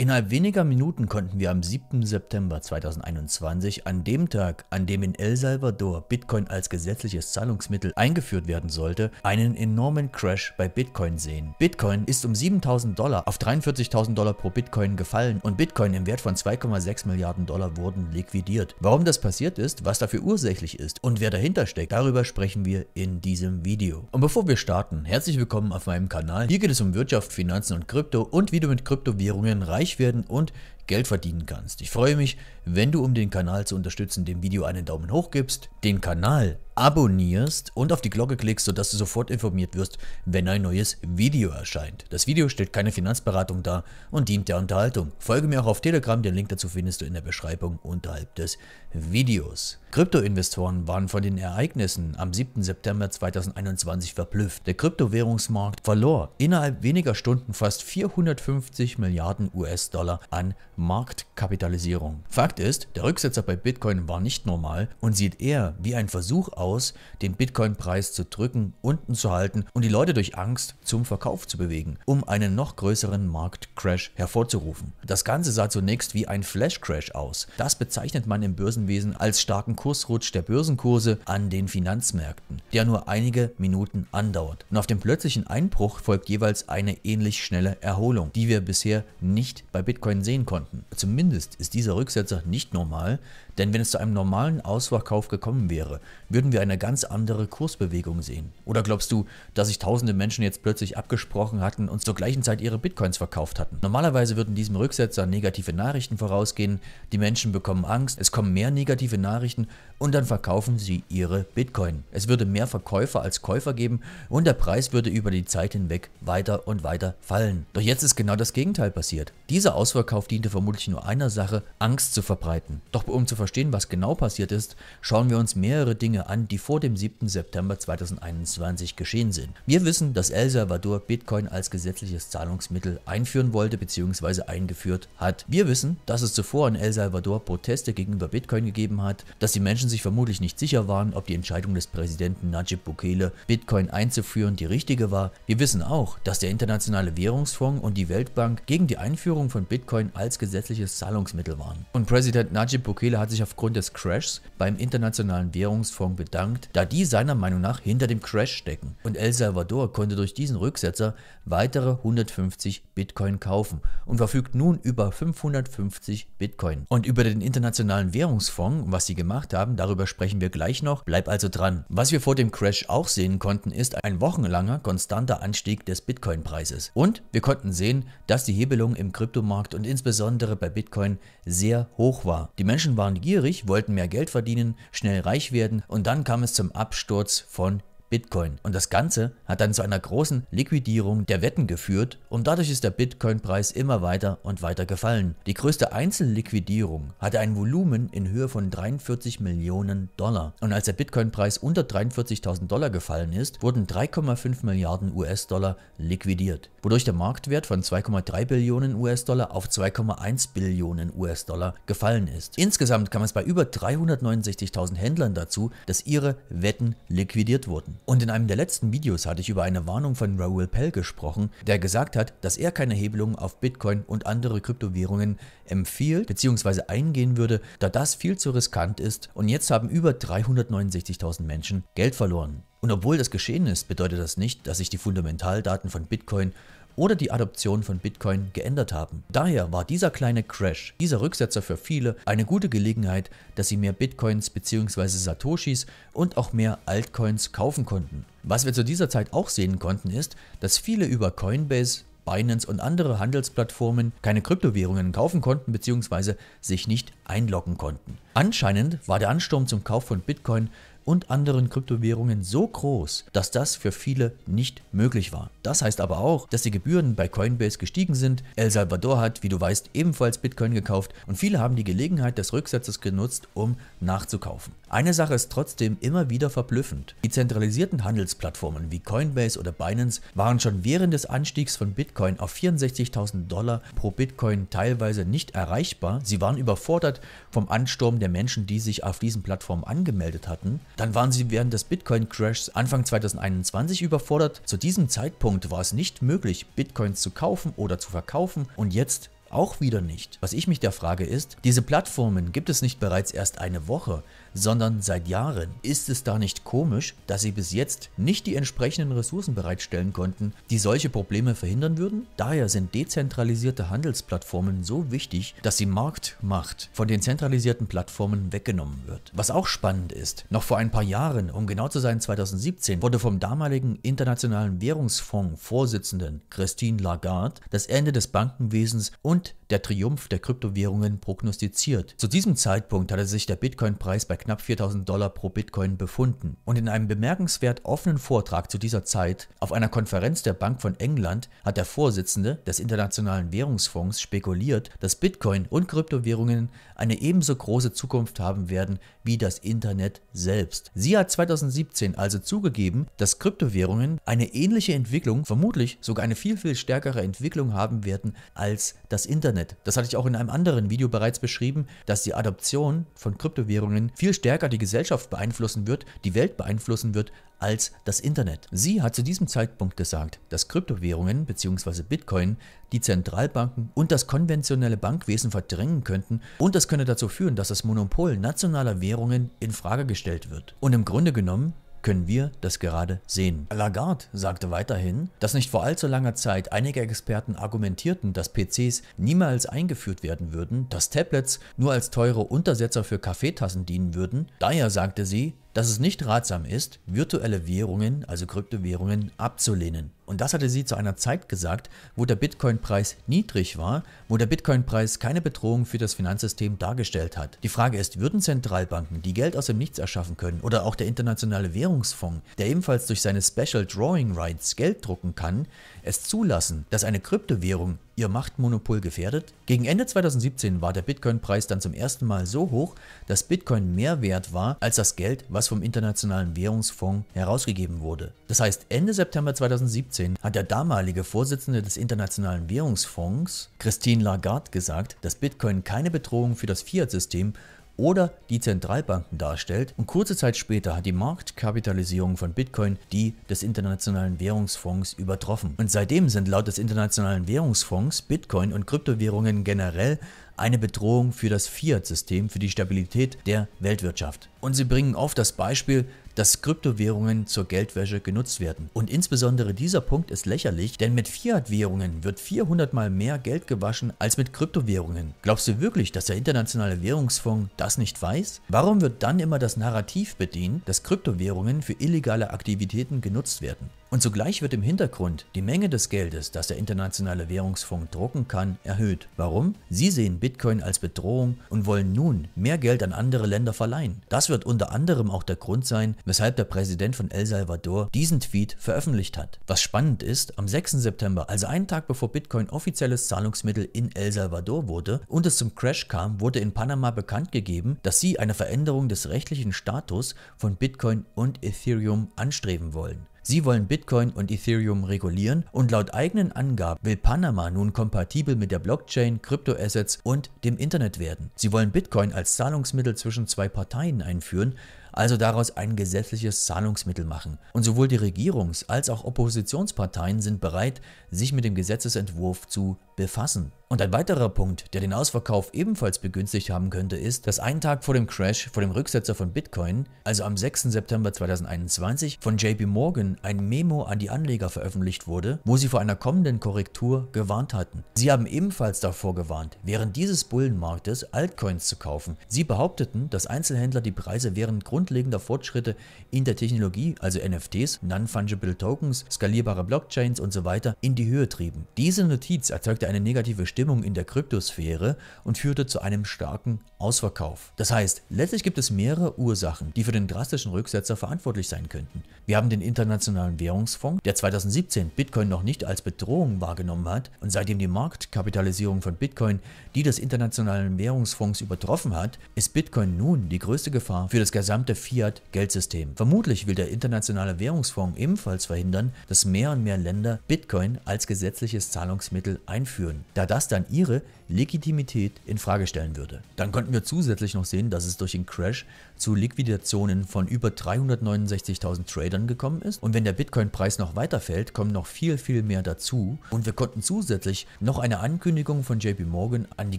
Innerhalb weniger Minuten konnten wir am 7. September 2021, an dem Tag, an dem in El Salvador Bitcoin als gesetzliches Zahlungsmittel eingeführt werden sollte, einen enormen Crash bei Bitcoin sehen. Bitcoin ist um 7000 Dollar auf 43.000 Dollar pro Bitcoin gefallen und Bitcoin im Wert von 2,6 Milliarden Dollar wurden liquidiert. Warum das passiert ist, was dafür ursächlich ist und wer dahinter steckt, darüber sprechen wir in diesem Video. Und bevor wir starten, herzlich willkommen auf meinem Kanal. Hier geht es um Wirtschaft, Finanzen und Krypto und wie du mit Kryptowährungen reich werden und Geld verdienen kannst. Ich freue mich, wenn du, um den Kanal zu unterstützen, dem Video einen Daumen hoch gibst, den Kanal abonnierst und auf die Glocke klickst, sodass du sofort informiert wirst, wenn ein neues Video erscheint. Das Video stellt keine Finanzberatung dar und dient der Unterhaltung. Folge mir auch auf Telegram, den Link dazu findest du in der Beschreibung unterhalb des Videos. Kryptoinvestoren waren von den Ereignissen am 7. September 2021 verblüfft. Der Kryptowährungsmarkt verlor innerhalb weniger Stunden fast 450 Milliarden US-Dollar an Marktkapitalisierung. Fakt ist, der Rücksetzer bei Bitcoin war nicht normal und sieht eher wie ein Versuch aus, den Bitcoin-Preis zu drücken, unten zu halten und die Leute durch Angst zum Verkauf zu bewegen, um einen noch größeren Marktcrash hervorzurufen. Das Ganze sah zunächst wie ein Flash-Crash aus. Das bezeichnet man im Börsenwesen als starken Kursrutsch der Börsenkurse an den Finanzmärkten, der nur einige Minuten andauert. Und auf dem plötzlichen Einbruch folgt jeweils eine ähnlich schnelle Erholung, die wir bisher nicht bei Bitcoin sehen konnten. Zumindest ist dieser Rücksetzer nicht normal, denn wenn es zu einem normalen Ausverkauf gekommen wäre, würden wir eine ganz andere Kursbewegung sehen. Oder glaubst du, dass sich tausende Menschen jetzt plötzlich abgesprochen hatten und zur gleichen Zeit ihre Bitcoins verkauft hatten? Normalerweise würden diesem Rücksetzer negative Nachrichten vorausgehen, die Menschen bekommen Angst, es kommen mehr negative Nachrichten und dann verkaufen sie ihre Bitcoin. Es würde mehr Verkäufer als Käufer geben und der Preis würde über die Zeit hinweg weiter und weiter fallen. Doch jetzt ist genau das Gegenteil passiert. Dieser Ausverkauf diente vermutlich nur einer Sache, Angst zu verbreiten. Doch um zu verstehen, was genau passiert ist, schauen wir uns mehrere Dinge an, die vor dem 7. September 2021 geschehen sind. Wir wissen, dass El Salvador Bitcoin als gesetzliches Zahlungsmittel einführen wollte bzw. eingeführt hat. Wir wissen, dass es zuvor in El Salvador Proteste gegenüber Bitcoin gegeben hat, dass die Menschen sich vermutlich nicht sicher waren, ob die Entscheidung des Präsidenten Najib Bukele, Bitcoin einzuführen, die richtige war. Wir wissen auch, dass der Internationale Währungsfonds und die Weltbank gegen die Einführung von Bitcoin als gesetzliches Zahlungsmittel waren. Und Präsident Najib Bukele hat sich aufgrund des Crashs beim Internationalen Währungsfonds bedankt, da die seiner Meinung nach hinter dem Crash stecken. Und El Salvador konnte durch diesen Rücksetzer weitere 150 Bitcoin kaufen und verfügt nun über 550 Bitcoin. Und über den Internationalen Währungsfonds, was sie gemacht haben, darüber sprechen wir gleich noch, bleib also dran. Was wir vor dem Crash auch sehen konnten, ist ein wochenlanger konstanter Anstieg des Bitcoin-Preises. Und wir konnten sehen, dass die Hebelung im Kryptomarkt und insbesondere bei Bitcoin sehr hoch war. Die Menschen waren gierig, wollten mehr Geld verdienen, schnell reich werden und dann kam es zum Absturz von Bitcoin. Und das Ganze hat dann zu einer großen Liquidierung der Wetten geführt und dadurch ist der Bitcoin-Preis immer weiter und weiter gefallen. Die größte Einzelliquidierung hatte ein Volumen in Höhe von 43 Millionen Dollar. Und als der Bitcoin-Preis unter 43.000 Dollar gefallen ist, wurden 3,5 Milliarden US-Dollar liquidiert, wodurch der Marktwert von 2,3 Billionen US-Dollar auf 2,1 Billionen US-Dollar gefallen ist. Insgesamt kam es bei über 369.000 Händlern dazu, dass ihre Wetten liquidiert wurden. Und in einem der letzten Videos hatte ich über eine Warnung von Raoul Pell gesprochen, der gesagt hat, dass er keine Hebelung auf Bitcoin und andere Kryptowährungen empfiehlt bzw. eingehen würde, da das viel zu riskant ist und jetzt haben über 369.000 Menschen Geld verloren. Und obwohl das geschehen ist, bedeutet das nicht, dass sich die Fundamentaldaten von Bitcoin oder die Adoption von Bitcoin geändert haben. Daher war dieser kleine Crash, dieser Rücksetzer für viele eine gute Gelegenheit, dass sie mehr Bitcoins bzw. Satoshis und auch mehr Altcoins kaufen konnten. Was wir zu dieser Zeit auch sehen konnten ist, dass viele über Coinbase Binance und andere Handelsplattformen keine Kryptowährungen kaufen konnten bzw. sich nicht einloggen konnten. Anscheinend war der Ansturm zum Kauf von Bitcoin und anderen Kryptowährungen so groß, dass das für viele nicht möglich war. Das heißt aber auch, dass die Gebühren bei Coinbase gestiegen sind. El Salvador hat, wie du weißt, ebenfalls Bitcoin gekauft und viele haben die Gelegenheit des Rücksetzes genutzt, um nachzukaufen. Eine Sache ist trotzdem immer wieder verblüffend. Die zentralisierten Handelsplattformen wie Coinbase oder Binance waren schon während des Anstiegs von Bitcoin auf 64.000 Dollar pro Bitcoin teilweise nicht erreichbar. Sie waren überfordert vom Ansturm der Menschen, die sich auf diesen Plattformen angemeldet hatten. Dann waren sie während des Bitcoin-Crashs Anfang 2021 überfordert. Zu diesem Zeitpunkt war es nicht möglich, Bitcoins zu kaufen oder zu verkaufen und jetzt Auch wieder nicht. Was ich mich der Frage ist, diese Plattformen gibt es nicht bereits erst eine Woche, sondern seit Jahren. Ist es da nicht komisch, dass sie bis jetzt nicht die entsprechenden Ressourcen bereitstellen konnten, die solche Probleme verhindern würden? Daher sind dezentralisierte Handelsplattformen so wichtig, dass die Marktmacht von den zentralisierten Plattformen weggenommen wird. Was auch spannend ist, noch vor ein paar Jahren, um genau zu sein 2017, wurde vom damaligen Internationalen Währungsfonds Vorsitzenden Christine Lagarde das Ende des Bankenwesens und der Triumph der Kryptowährungen prognostiziert. Zu diesem Zeitpunkt hatte sich der Bitcoin-Preis bei knapp 4000 Dollar pro Bitcoin befunden. Und in einem bemerkenswert offenen Vortrag zu dieser Zeit auf einer Konferenz der Bank von England hat der Vorsitzende des Internationalen Währungsfonds spekuliert, dass Bitcoin und Kryptowährungen eine ebenso große Zukunft haben werden wie das Internet selbst. Sie hat 2017 also zugegeben, dass Kryptowährungen eine ähnliche Entwicklung, vermutlich sogar eine viel, viel stärkere Entwicklung haben werden als das Internet. Das hatte ich auch in einem anderen Video bereits beschrieben, dass die Adoption von Kryptowährungen viel stärker die Gesellschaft beeinflussen wird, die Welt beeinflussen wird, als das Internet. Sie hat zu diesem Zeitpunkt gesagt, dass Kryptowährungen bzw. Bitcoin die Zentralbanken und das konventionelle Bankwesen verdrängen könnten und das könne dazu führen, dass das Monopol nationaler Währungen in Frage gestellt wird. Und im Grunde genommen können wir das gerade sehen. Lagarde sagte weiterhin, dass nicht vor allzu langer Zeit einige Experten argumentierten, dass PCs niemals eingeführt werden würden, dass Tablets nur als teure Untersetzer für Kaffeetassen dienen würden. Daher sagte sie, dass es nicht ratsam ist, virtuelle Währungen, also Kryptowährungen, abzulehnen. Und das hatte sie zu einer Zeit gesagt, wo der Bitcoin-Preis niedrig war, wo der Bitcoin-Preis keine Bedrohung für das Finanzsystem dargestellt hat. Die Frage ist, würden Zentralbanken, die Geld aus dem Nichts erschaffen können, oder auch der Internationale Währungsfonds, der ebenfalls durch seine Special Drawing Rights Geld drucken kann, es zulassen, dass eine Kryptowährung ihr Machtmonopol gefährdet? Gegen Ende 2017 war der Bitcoin-Preis dann zum ersten Mal so hoch, dass Bitcoin mehr wert war als das Geld, was vom Internationalen Währungsfonds herausgegeben wurde. Das heißt, Ende September 2017 hat der damalige Vorsitzende des Internationalen Währungsfonds, Christine Lagarde, gesagt, dass Bitcoin keine Bedrohung für das Fiat-System oder die Zentralbanken darstellt und kurze Zeit später hat die Marktkapitalisierung von Bitcoin die des Internationalen Währungsfonds übertroffen. Und seitdem sind laut des Internationalen Währungsfonds Bitcoin und Kryptowährungen generell eine Bedrohung für das Fiat-System, für die Stabilität der Weltwirtschaft. Und sie bringen oft das Beispiel, dass Kryptowährungen zur Geldwäsche genutzt werden. Und insbesondere dieser Punkt ist lächerlich, denn mit Fiat-Währungen wird 400 mal mehr Geld gewaschen als mit Kryptowährungen. Glaubst du wirklich, dass der Internationale Währungsfonds das nicht weiß? Warum wird dann immer das Narrativ bedient, dass Kryptowährungen für illegale Aktivitäten genutzt werden? Und zugleich wird im Hintergrund die Menge des Geldes, das der Internationale Währungsfonds drucken kann, erhöht. Warum? Sie sehen Bitcoin als Bedrohung und wollen nun mehr Geld an andere Länder verleihen. Das wird unter anderem auch der Grund sein, weshalb der Präsident von El Salvador diesen Tweet veröffentlicht hat. Was spannend ist, am 6. September, also einen Tag bevor Bitcoin offizielles Zahlungsmittel in El Salvador wurde und es zum Crash kam, wurde in Panama bekannt gegeben, dass sie eine Veränderung des rechtlichen Status von Bitcoin und Ethereum anstreben wollen. Sie wollen Bitcoin und Ethereum regulieren und laut eigenen Angaben will Panama nun kompatibel mit der Blockchain, Kryptoassets und dem Internet werden. Sie wollen Bitcoin als Zahlungsmittel zwischen zwei Parteien einführen, also daraus ein gesetzliches Zahlungsmittel machen. Und sowohl die Regierungs- als auch Oppositionsparteien sind bereit, sich mit dem Gesetzesentwurf zu befassen. Und ein weiterer Punkt, der den Ausverkauf ebenfalls begünstigt haben könnte, ist, dass einen Tag vor dem Crash, vor dem Rücksetzer von Bitcoin, also am 6. September 2021, von JP Morgan ein Memo an die Anleger veröffentlicht wurde, wo sie vor einer kommenden Korrektur gewarnt hatten. Sie haben ebenfalls davor gewarnt, während dieses Bullenmarktes Altcoins zu kaufen. Sie behaupteten, dass Einzelhändler die Preise während grundlegender Fortschritte in der Technologie, also NFTs, Non-Fungible Tokens, skalierbare Blockchains und so weiter, in die Höhe trieben. Diese Notiz erzeugte eine negative Stimmung in der Kryptosphäre und führte zu einem starken Ausverkauf. Das heißt, letztlich gibt es mehrere Ursachen, die für den drastischen Rücksetzer verantwortlich sein könnten. Wir haben den Internationalen Währungsfonds, der 2017 Bitcoin noch nicht als Bedrohung wahrgenommen hat und seitdem die Marktkapitalisierung von Bitcoin die des Internationalen Währungsfonds übertroffen hat, ist Bitcoin nun die größte Gefahr für das gesamte Fiat-Geldsystem. Vermutlich will der Internationale Währungsfonds ebenfalls verhindern, dass mehr und mehr Länder Bitcoin als gesetzliches Zahlungsmittel einführen führen, da das dann ihre Legitimität in Frage stellen würde. Dann konnten wir zusätzlich noch sehen, dass es durch den Crash zu Liquidationen von über 369.000 Tradern gekommen ist und wenn der Bitcoin-Preis noch weiter fällt, kommen noch viel, viel mehr dazu und wir konnten zusätzlich noch eine Ankündigung von JP Morgan an die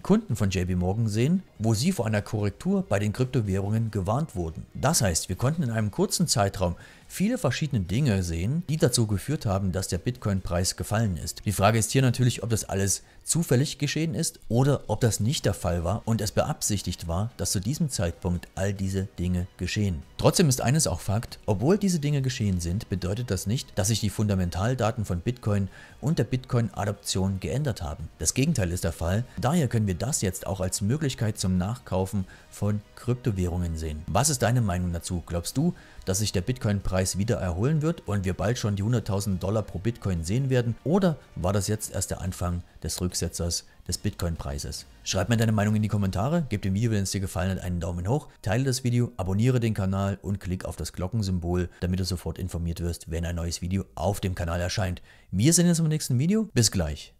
Kunden von JP Morgan sehen, wo sie vor einer Korrektur bei den Kryptowährungen gewarnt wurden. Das heißt, wir konnten in einem kurzen Zeitraum viele verschiedene Dinge sehen, die dazu geführt haben, dass der Bitcoin-Preis gefallen ist. Die Frage ist hier natürlich, ob das alles zufällig geschehen ist oder ob das nicht der Fall war und es beabsichtigt war, dass zu diesem Zeitpunkt all diese Dinge geschehen. Trotzdem ist eines auch Fakt, obwohl diese Dinge geschehen sind, bedeutet das nicht, dass sich die Fundamentaldaten von Bitcoin und der Bitcoin-Adoption geändert haben. Das Gegenteil ist der Fall, daher können wir das jetzt auch als Möglichkeit zum Nachkaufen von Kryptowährungen sehen. Was ist deine Meinung dazu? Glaubst du, dass sich der Bitcoin-Preis wieder erholen wird und wir bald schon die 100.000 Dollar pro Bitcoin sehen werden? Oder war das jetzt erst der Anfang des Rücksetzers des Bitcoin-Preises? Schreib mir deine Meinung in die Kommentare, gib dem Video, wenn es dir gefallen hat, einen Daumen hoch, teile das Video, abonniere den Kanal und klick auf das Glockensymbol, damit du sofort informiert wirst, wenn ein neues Video auf dem Kanal erscheint. Wir sehen uns im nächsten Video. Bis gleich.